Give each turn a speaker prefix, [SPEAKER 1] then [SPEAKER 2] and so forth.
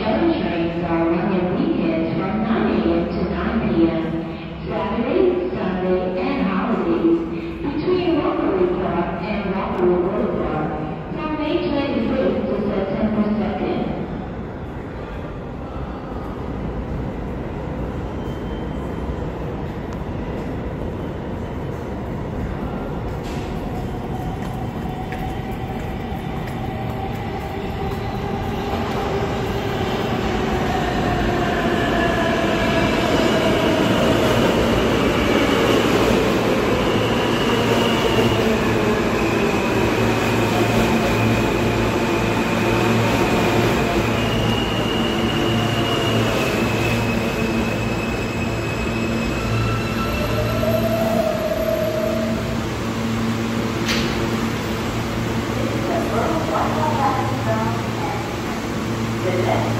[SPEAKER 1] shuttle
[SPEAKER 2] Thank